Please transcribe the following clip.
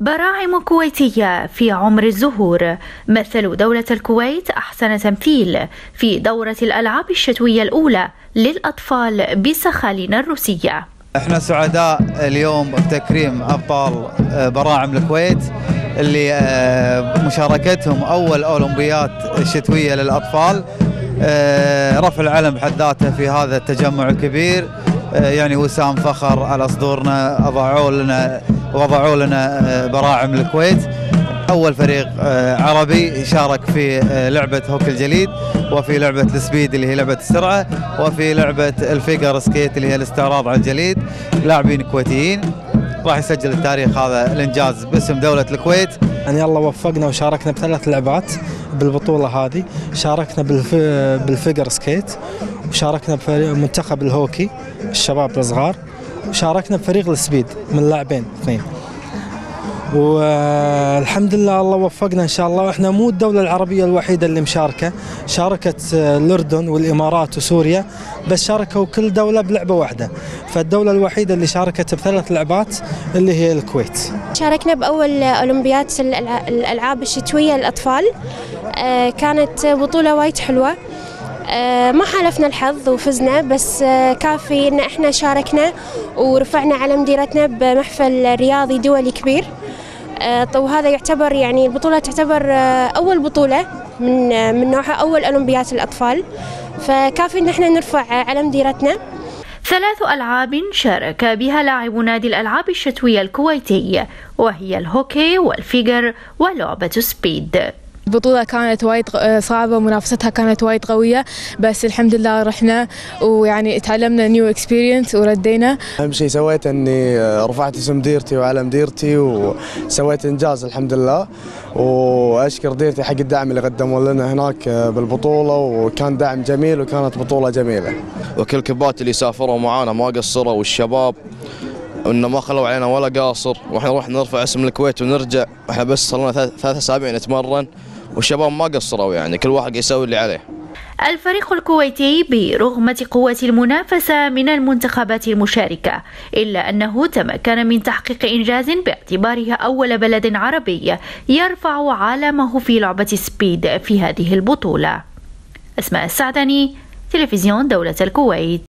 براعم كويتية في عمر الزهور. مثلوا دولة الكويت أحسن تمثيل في دورة الألعاب الشتوية الأولى للأطفال بسخالين الروسية. إحنا سعداء اليوم بتكريم أبطال آه، براعم الكويت اللي آه، مشاركتهم أول أولمبيات شتوية للأطفال. آه، رفع العلم بحد ذاته في هذا التجمع الكبير. يعني وسام فخر على صدورنا اضاعوا لنا وضعوا لنا براعم الكويت. أول فريق عربي شارك في لعبة هوكي الجليد وفي لعبة ال speed اللي هي لعبة السرعة وفي لعبة ال figure skate اللي هي الاستعراض على الجليد. لاعبين كويتيين راح يسجل التاريخ هذا الإنجاز باسم دولة الكويت. يعني الله وفقنا وشاركنا بثلاث لعبات بالبطولة هذه. شاركنا بالف... بال figure skate وشاركنا بمنتخب الهوكي الشباب الصغار. وشاركنا بفريق ال speed من لاعبين اثنين. والحمد لله الله وفقنا إن شاء الله. إحنا مو الدولة العربية الوحيدة اللي مشاركة. شاركت الأردن والإمارات وسوريا بس شاركوا كل دولة بلعبة واحدة. فالدولة الوحيدة اللي شاركت بثلاث لعبات اللي هي الكويت. شاركنا بأول اولمبياد الألعاب الشتوية للأطفال. آه، كانت بطولة وايد حلوة. آه، ما حالفنا الحظ وفزنا بس آه، كافي إن إحنا شاركنا ورفعنا علم ديرتنا بمحفل رياضي دولي كبير. آه، وهذا يعتبر يعني البطولة تعتبر آه، أول بطولة من آه، من نوعها أول أولمبيات الأطفال. فكافي إن إحنا نرفع علم ديرتنا ثلاث ألعاب شارك بها لاعب نادي الألعاب الشتوية الكويتي وهي الهوكي وال figure ولعبة speed. البطولة كانت وايد صعبة ومنافستها كانت وايد قوية بس الحمد لله رحنا ويعني تعلمنا new experience وردينا. أهم شيء سويت أني رفعت اسم ديرتي وعلم ديرتي وسويت إنجاز الحمد لله وأشكر ديرتي حق الدعم اللي قدموا لنا هناك بالبطولة وكان دعم جميل وكانت بطولة جميلة. وكل كبات اللي سافروا معانا ما قصروا والشباب إنه ما خلوا علينا ولا قاصر. وإحنا نروح نرفع اسم الكويت ونرجع. إحنا بس صار لنا ثلاث أسابيع نتمرن. والشباب ما قصروا يعني كل واحد يسوي اللي عليه. الفريق الكويتي برغم قوة المنافسة من المنتخبات المشاركة إلا أنه تمكن من تحقيق إنجاز باعتباره أول بلد عربي يرفع علامه في لعبة سبيد في هذه البطولة. أسماء السعدني تلفزيون دولة الكويت.